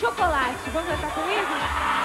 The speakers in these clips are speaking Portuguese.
chocolate. Vamos cantar comigo?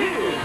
Cheers.